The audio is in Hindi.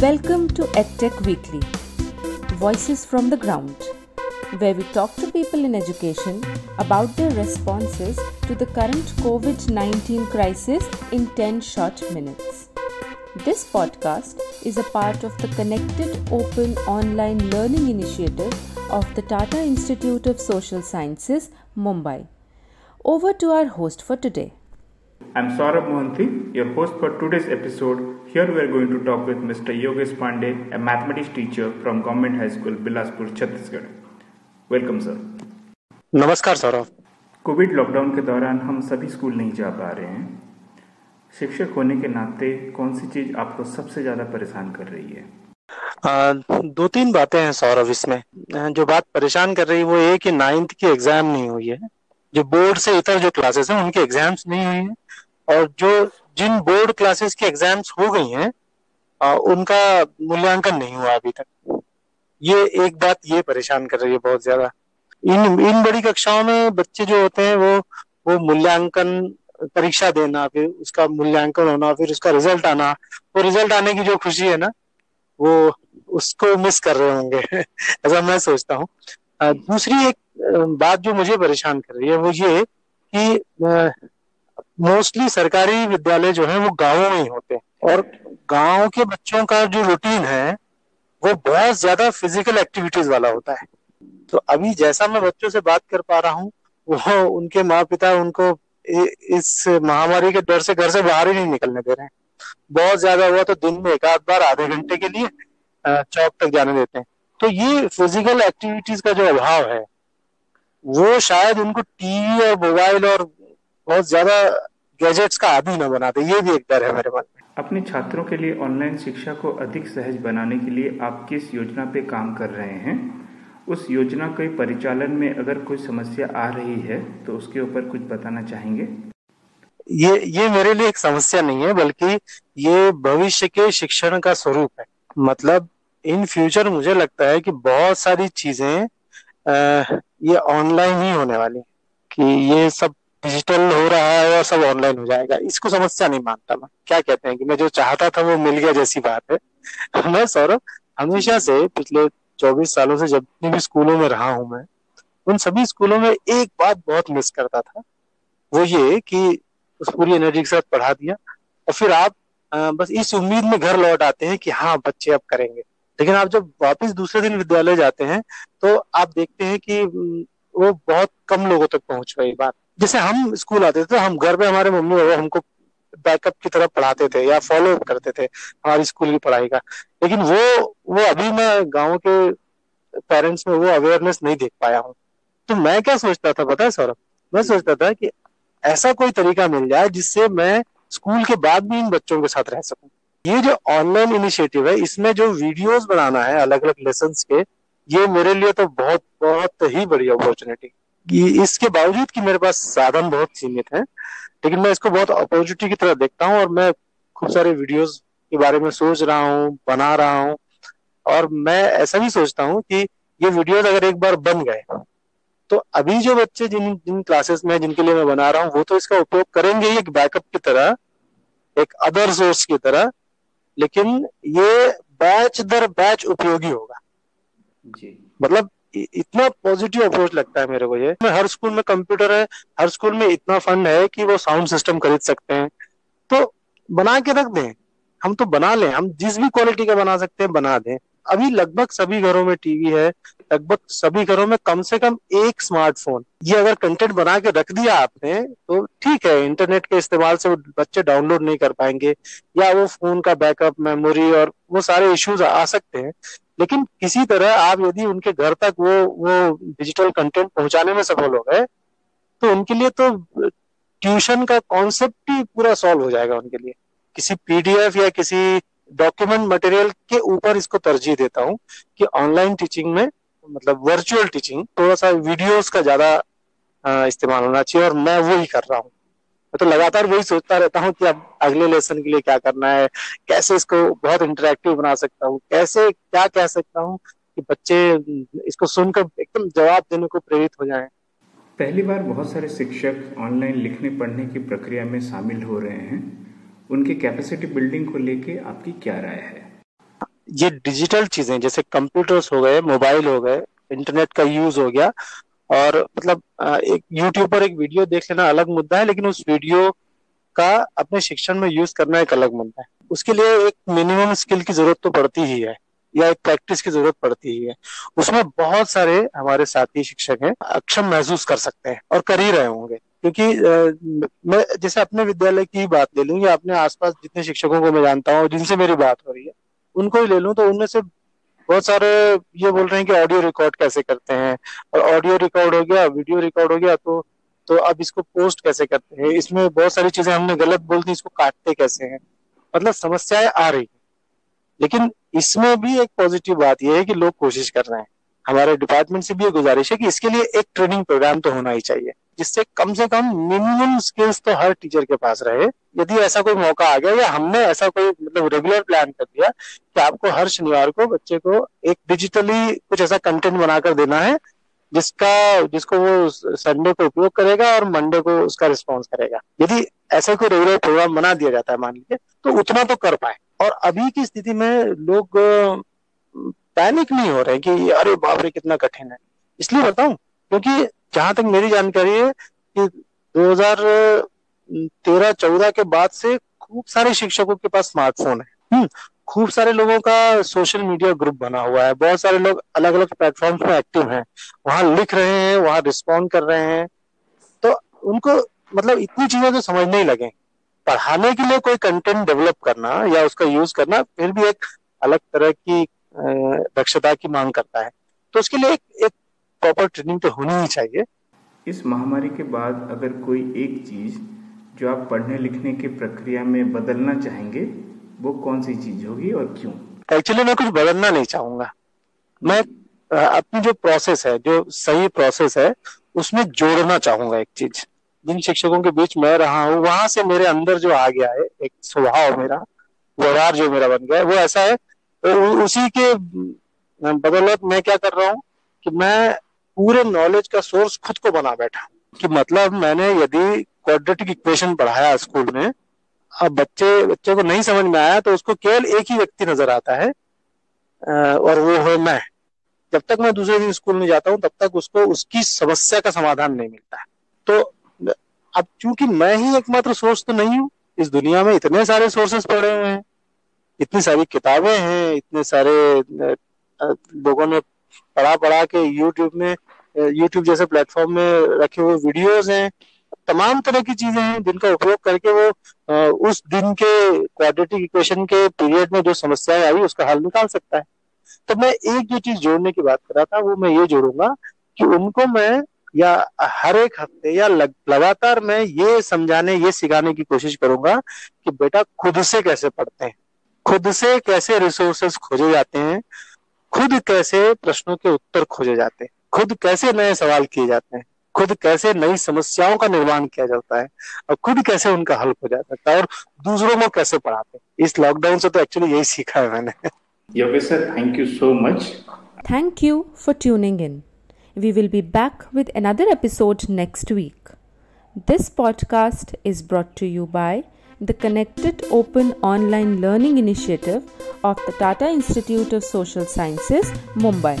Welcome to EdTech Weekly, Voices from the Ground, where we talk to people in education about their responses to the current COVID 19 crisis in 10 short minutes. This podcast is a part of the Connected Open Online Learning Initiative of the Tata Institute of Social Sciences, Mumbai. Over to our host for today. I'm Saurabh Mohanty, your host for today's episode. Here we are going to talk with Mr. Yogesh Pandey, a mathematics teacher from Government High School, Bilaspur, Chhattisgarh. Welcome, sir. नमस्कार सौरभ कोविड लॉकडाउन के दौरान हम सभी स्कूल नहीं जा पा रहे हैं शिक्षक होने के नाते कौन सी चीज़ आपको सबसे ज़्यादा परेशान कर रही है आ, दो तीन बातें हैं सौरभ इसमें जो बात परेशान कर रही है वो ये कि नाइन्थ की एग्ज़ाम नहीं हुई है जो बोर्ड से इतर जो क्लासेस हैं उनके एग्ज़ाम्स नहीं हुई हैं और जो जिन बोर्ड क्लासेस की एग्ज़ाम्स हो गई हैं उनका मूल्यांकन नहीं हुआ अभी तक। ये एक बात ये परेशान कर रही है बहुत ज़्यादा। इन इन बड़ी कक्षाओं में बच्चे जो होते हैं, वो वो मूल्यांकन, परीक्षा देना, फिर उसका मूल्यांकन होना, फिर उसका रिज़ल्ट आना, वो रिज़ल्ट आने की जो खुशी है ना, वो उसको मिस कर रहे होंगे। ऐसा मैं सोचता हूँ। दूसरी एक बात जो मुझे परेशान कर रही है, वो ये कि मोस्टली सरकारी विद्यालय जो है, वो गाँवों में ही होते हैं। और गाँव के बच्चों का जो रूटीन है, वो बहुत ज़्यादा फ़िज़िकल एक्टिविटीज़ वाला होता है। तो अभी जैसा मैं बच्चों से बात कर पा रहा हूँ, वो उनके माँ पिता उनको इस महामारी के डर से घर से बाहर ही नहीं निकलने दे रहे हैं। बहुत ज़्यादा हुआ तो दिन में एक आध बार, आधे घंटे के लिए चौक तक जाने देते हैं। तो ये फ़िज़िकल एक्टिविटीज़ का जो अभाव है, वो शायद उनको टीवी और मोबाइल और बहुत ज़्यादा गैजेट्स का आदि न बना दे ये भी एक डर है मेरे मन में। अपने छात्रों के लिए ऑनलाइन शिक्षा को अधिक सहज बनाने के लिए आप किस योजना पे काम कर रहे हैं? उस योजना के परिचालन में अगर कोई समस्या आ रही है तो उसके ऊपर कुछ बताना चाहेंगे? ये ये मेरे लिए एक समस्या नहीं है बल्कि ये भविष्य के शिक्षण का स्वरूप है। मतलब इन फ्यूचर मुझे लगता है कि बहुत सारी चीज़ें ये ऑनलाइन ही होने वाली कि ये सब डिजिटल हो रहा है और सब ऑनलाइन हो जाएगा। इसको समस्या नहीं मानता मैं। क्या कहते हैं कि मैं जो चाहता था वो मिल गया जैसी बात है। मैं सौरभ हमेशा से पिछले चौबीस सालों से जब भी स्कूलों में रहा हूँ मैं उन सभी स्कूलों में एक बात बहुत मिस करता था। वो ये कि उस पूरी एनर्जी के साथ पढ़ा दिया और फिर आप बस इस उम्मीद में घर लौट आते हैं कि हाँ बच्चे अब करेंगे। लेकिन आप जब वापस दूसरे दिन विद्यालय जाते हैं तो आप देखते हैं कि वो बहुत कम लोगों तक पहुँच पाई बात। जैसे हम स्कूल आते थे तो हम घर में हमारे मम्मी बाबा हमको बैकअप की तरह पढ़ाते थे या फॉलो करते थे हमारी स्कूल की पढ़ाई का। लेकिन वो वो अभी मैं गाँव के पेरेंट्स में वो अवेयरनेस नहीं देख पाया हूँ। तो मैं क्या सोचता था पता है सौरभ? मैं सोचता था कि ऐसा कोई तरीका मिल जाए जिससे मैं स्कूल के बाद भी इन बच्चों के साथ रह सकूँ। ये जो ऑनलाइन इनिशिएटिव है, इसमें जो वीडियोस बनाना है अलग अलग लेसन के, ये मेरे लिए तो बहुत बहुत ही बड़ी अपॉर्चुनिटी इसके बावजूद कि मेरे पास साधन बहुत सीमित है लेकिन मैं इसको बहुत अपॉर्चुनिटी की तरह देखता हूँ और मैं खूब सारे वीडियोस के बारे में सोच रहा हूँ बना रहा हूँ और मैं ऐसा भी सोचता हूँ कि ये वीडियोस अगर एक बार बन गए तो अभी जो बच्चे जिन जिन क्लासेस में जिनके लिए मैं बना रहा हूँ वो तो इसका उपयोग करेंगे एक बैकअप की तरह एक अदर सोर्स की तरह लेकिन ये बैच दर बैच उपयोगी होगा। जी। मतलब इतना पॉजिटिव अप्रोच लगता है मेरे को ये। हर स्कूल में कंप्यूटर है, हर स्कूल में इतना फंड है कि वो साउंड सिस्टम खरीद सकते हैं। तो बना के रख दें। हम तो बना लें। हम जिस भी क्वालिटी का बना सकते हैं, बना दें। अभी लगभग सभी घरों में टीवी है, लगभग सभी घरों में कम से कम एक स्मार्टफ़ोन ये अगर कंटेंट बना के रख दिया आपने तो ठीक है इंटरनेट के इस्तेमाल से वो बच्चे डाउनलोड नहीं कर पाएँगे, या वो फ़ोन का बैकअप मेमोरी और वो सारे इश्यूज़ आ सकते हैं। लेकिन किसी तरह आप यदि उनके घर तक वो वो डिजिटल कंटेंट पहुँचाने में सफल हो गए तो उनके लिए तो ट्यूशन का कॉन्सेप्ट ही पूरा सॉल्व हो जाएगा उनके लिए। किसी पीडीएफ या किसी डॉक्यूमेंट मटेरियल के ऊपर इसको तरजीह देता हूँ कि ऑनलाइन टीचिंग में मतलब वर्चुअल टीचिंग थोड़ा सा वीडियोस का ज़्यादा इस्तेमाल होना चाहिए और मैं वो ही कर रहा हूँ। मैं तो लगातार वही सोचता रहता हूँ कि अब अगले लेसन के लिए क्या करना है कैसे इसको बहुत इंटरेक्टिव बना सकता हूँ कैसे क्या कह सकता हूँ कि बच्चे इसको सुनकर एकदम जवाब देने को प्रेरित हो जाए। पहली बार बहुत सारे शिक्षक ऑनलाइन लिखने पढ़ने की प्रक्रिया में शामिल हो रहे हैं। उनकी कैपेसिटी बिल्डिंग को लेके आपकी क्या राय है? ये डिजिटल चीज़ें जैसे कंप्यूटर्स हो गए मोबाइल हो गए इंटरनेट का यूज़ हो गया और मतलब एक यूट्यूब पर एक वीडियो देख लेना अलग मुद्दा है, लेकिन उस वीडियो का अपने शिक्षण में यूज़ करना एक अलग मुद्दा है। उसके लिए एक मिनिमम स्किल की ज़रूरत तो पड़ती ही है, या एक प्रैक्टिस की ज़रूरत पड़ती ही है। उसमें बहुत सारे हमारे साथी शिक्षक हैं, अक्षम महसूस कर सकते हैं और कर ही रहे होंगे। क्योंकि मैं जैसे अपने विद्यालय की बात ले लूँ, या अपने आसपास जितने शिक्षकों को मैं जानता हूँ, जिनसे मेरी बात हो रही है, उनको ही ले लूँ तो उनमें से बहुत सारे ये बोल रहे हैं कि ऑडियो रिकॉर्ड कैसे करते हैं। और ऑडियो रिकॉर्ड हो गया वीडियो रिकॉर्ड हो गया तो तो अब इसको पोस्ट कैसे करते हैं? इसमें बहुत सारी चीज़ें हमने गलत बोल दी इसको काटते कैसे हैं? मतलब समस्याएँ आ रही है। लेकिन इसमें भी एक पॉजिटिव बात यह है कि लोग कोशिश कर रहे हैं। हमारे डिपार्टमेंट से भी ये गुजारिश है कि इसके लिए एक ट्रेनिंग प्रोग्राम तो होना ही चाहिए। जिससे कम से कम मिनिमम स्किल्स तो हर टीचर के पास रहे। यदि ऐसा कोई मौका आ गया या हमने ऐसा कोई मतलब रेगुलर प्लान कर दिया कि आपको हर शनिवार को बच्चे को एक डिजिटली कुछ ऐसा कंटेंट बनाकर देना है, जिसका, जिसको वो संडे को उपयोग करेगा और मंडे को उसका रिस्पॉन्स करेगा। यदि ऐसा कोई रेगुलर प्रोग्राम बना दिया जाता है, मान लीजिए तो उतना तो कर पाए। और अभी की स्थिति में लोग पैनिक नहीं हो रहे कि अरे बाप रे, कितना कठिन है। इसलिए बताऊँ, क्योंकि जहाँ तक मेरी जानकारी है कि 2013 14 के बाद से खूब सारे शिक्षकों के पास स्मार्टफ़ोन है। हम्म, खूब सारे लोगों का सोशल मीडिया ग्रुप बना हुआ है। बहुत सारे लोग अलग अलग प्लेटफॉर्म्स में एक्टिव हैं। वहाँ लिख रहे हैं वहाँ रिस्पॉन्ड कर रहे हैं। तो उनको मतलब इतनी चीज़ें तो समझ नहीं लगे। पढ़ाने के लिए कोई कंटेंट डेवलप करना या उसका यूज़ करना फिर भी एक अलग तरह की दक्षता की मांग करता है। तो उसके लिए एक, एक प्रॉपर ट्रेनिंग तो होनी ही चाहिए। इस महामारी के बाद अगर कोई एक चीज़ जो आप पढ़ने लिखने की प्रक्रिया में बदलना चाहेंगे वो कौन सी चीज़ होगी और क्यों? एक्चुअली मैं कुछ बदलना नहीं चाहूँगा। मैं अपनी जो प्रोसेस है जो सही प्रोसेस है उसमें जोड़ना चाहूँगा एक चीज़। जिन शिक्षकों के बीच मैं रहा हूँ वहाँ से मेरे अंदर जो आ गया है एक स्वभाव मेरा व्यवहार जो मेरा बन गया है वो ऐसा है। उसी के बदौलत मैं क्या कर रहा हूँ कि मैं पूरे नॉलेज का सोर्स खुद को बना बैठा। कि मतलब मैंने यदि क्वाड्रेटिक इक्वेशन पढ़ाया स्कूल में, अब बच्चे बच्चे को नहीं समझ में आया तो उसको केवल एक ही व्यक्ति नज़र आता है और वो है मैं। जब तक मैं दूसरे दिन स्कूल में जाता हूँ, तब तक उसको, उसकी समस्या का समाधान नहीं मिलता। तो अब चूँकि मैं ही एकमात्र सोर्स तो नहीं हूँ, इस दुनिया में इतने सारे सोर्सेस पड़े हुए हैं, इतनी सारी किताबें हैं, इतने सारे लोगों ने पढ़ा पढ़ा के यूट्यूब में यूट्यूब जैसे प्लेटफॉर्म में रखे हुए वीडियोस हैं तमाम तरह की चीज़ें हैं जिनका उपयोग करके वो उस दिन के क्वाड्रेटिक इक्वेशन के पीरियड में जो समस्याएँ आई उसका हल निकाल सकता है। तो मैं एक जो चीज़ जोड़ने की बात कर रहा था वो मैं ये जोड़ूँगा कि उनको मैं या हर एक हफ़्ते या लग, लगातार मैं ये समझाने ये सिखाने की कोशिश करूँगा कि बेटा खुद से कैसे पढ़ते हैं खुद से कैसे रिसोर्सेस खोजे जाते हैं खुद कैसे प्रश्नों के उत्तर खोजे जाते हैं। खुद कैसे नए सवाल किए जाते हैं? खुद कैसे नई समस्याओं का निर्माण किया जाता है? और खुद कैसे उनका हल हो जाता है? और दूसरों को कैसे पढ़ाते हैं? इस लॉकडाउन से तो एक्चुअली यही सीखा है मैंने। Sir thank you so much thank you for tuning in we will be back with another episode next week this podcast is brought to you by the connected open online learning initiative of the Tata Institute of Social Sciences Mumbai